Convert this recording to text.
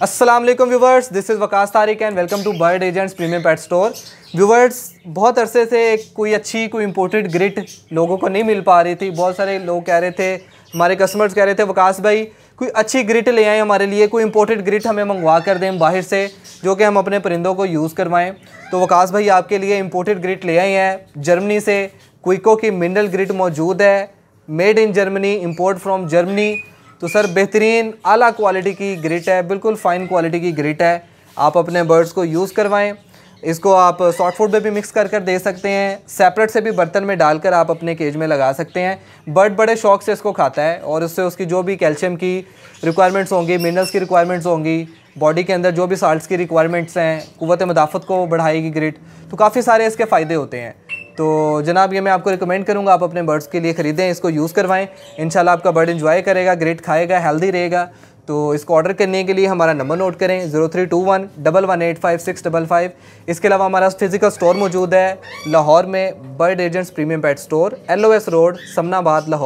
वालेकुम viewers this is Waqas Tariq and welcome to bird agents premium pet store viewers बहुत अरसे से कोई अच्छी, कोई इंपोर्टेड ग्रिट लोगों को नहीं मिल पा रही थी। बहुत सारे लोग कह रहे थे, हमारे कस्टमर्स कह रहे थे, वकास भाई, कोई अच्छी ग्रिट ले आएँ हमारे लिए, कोई इंपोर्टेड ग्रिट हमें मंगवा कर दें बाहर से, जो कि हम अपने परिंदों को यूज़ करवाएँ। तो वकास भाई, आपके लिए इम्पोर्टेड ग्रिट ले आए हैं। जर्मनी से क्विको की मिनरल ग्रिट मौजूद है। Made in Germany import from Germany तो सर, बेहतरीन, आला क्वालिटी की ग्रिट है, बिल्कुल फ़ाइन क्वालिटी की ग्रिट है। आप अपने बर्ड्स को यूज़ करवाएँ। इसको आप सॉफ्ट फ़ूड में भी मिक्स कर कर दे सकते हैं। सेपरेट से भी बर्तन में डालकर आप अपने केज में लगा सकते हैं। बर्ड बड़े शौक से इसको खाता है और उससे उसकी जो भी कैल्शियम की रिक्वायरमेंट्स होंगी मिनरल्स की रिक्वायरमेंट्स होंगी बॉडी के अंदर जो भी साल्ट्स की रिक्वायरमेंट्स हैं कुत मदाफ़त को बढ़ाएगी ग्रिट तो काफ़ी सारे इसके फ़ायदे होते हैं। तो जनाब, ये मैं आपको रिकमेंड करूँगा, आप अपने बर्ड्स के लिए ख़रीदें, इसको यूज़ करवाएँ। इन आपका बर्ड इन्जॉय करेगा ग्रेट खाएगा हेल्दी रहेगा। तो इसको ऑर्डर करने के लिए हमारा नंबर नोट करें zero three two one double one eight five six double five इसके अलावा हमारा फ़िज़िकल स्टोर मौजूद है, लाहौर में bird agents premium pet store L O S road Samanabad, Lahore.